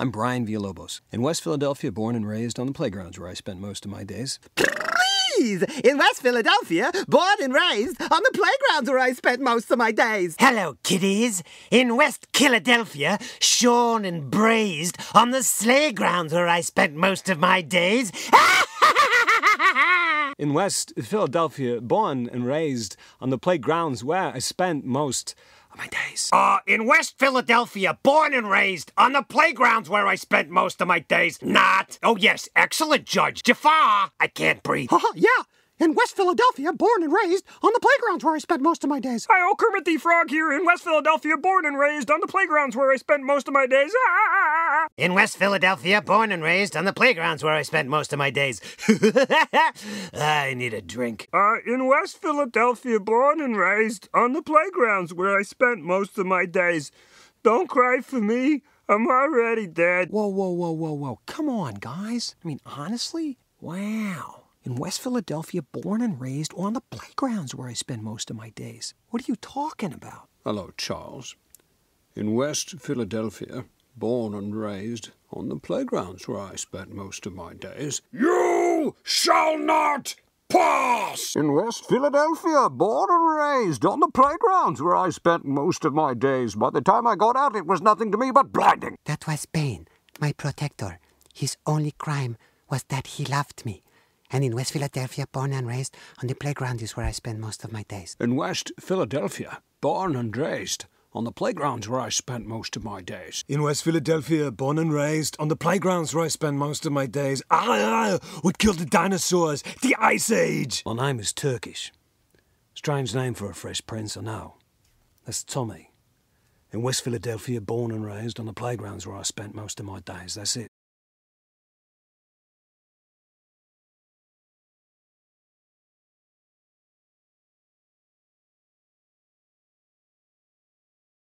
I'm Brian Villalobos. In West Philadelphia, born and raised on the playgrounds where I spent most of my days. Please! In West Philadelphia, born and raised on the playgrounds where I spent most of my days. Hello, kiddies. In West Philadelphia, shorn and braised on the sleigh grounds where I spent most of my days. Ah! In West Philadelphia, born and raised on the playgrounds where I spent most of my days. Uh, in West Philadelphia, born and raised on the playgrounds where I spent most of my days. Not. Oh, yes, excellent, Judge. Jafar. I can't breathe. Uh-huh, yeah. In West Philadelphia, born and raised on the playgrounds where I spent most of my days. Hi, oh, Kermit the Frog here in West Philadelphia, born and raised on the playgrounds where I spent most of my days. Ah! In West Philadelphia, born and raised on the playgrounds where I spent most of my days. I need a drink. Uh, in West Philadelphia, born and raised on the playgrounds where I spent most of my days. Don't cry for me. I'm already dead. Whoa, whoa, whoa, whoa, whoa. Come on, guys. I mean, honestly? Wow. In West Philadelphia, born and raised on the playgrounds where I spend most of my days. What are you talking about? Hello, Charles. In West Philadelphia, born and raised on the playgrounds where I spent most of my days. You shall not pass! In West Philadelphia, born and raised on the playgrounds where I spent most of my days. By the time I got out, it was nothing to me but blinding. That was Bane, my protector. His only crime was that he loved me. And in West Philadelphia, born and raised on the playground is where I spend most of my days. In West Philadelphia, born and raised on the playgrounds where I spent most of my days. In West Philadelphia, born and raised on the playgrounds where I spent most of my days. Ah, what killed the dinosaurs? The Ice Age! My name is Turkish. Strange name for a fresh prince, I know. That's Tommy. In West Philadelphia, born and raised on the playgrounds where I spent most of my days. That's it.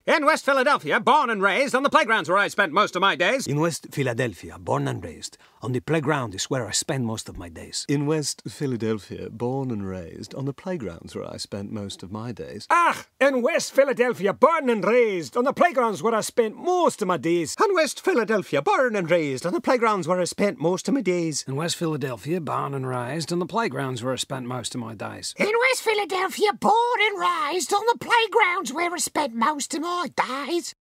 In West Philadelphia, born and raised on the playgrounds where I spent most of my days. In West Philadelphia, born and raised on the playground is where I spend most of my days. In West Philadelphia, born and raised on the playgrounds where I spent most of my days. Ah, in West Philadelphia, born and raised on the playgrounds where I spent most of my days. In West Philadelphia, born and raised on the playgrounds where I spent most of my days. In West Philadelphia, born and raised on the playgrounds where I spent most of my days. In West Philadelphia, born and raised on the playgrounds where I spent most of my days.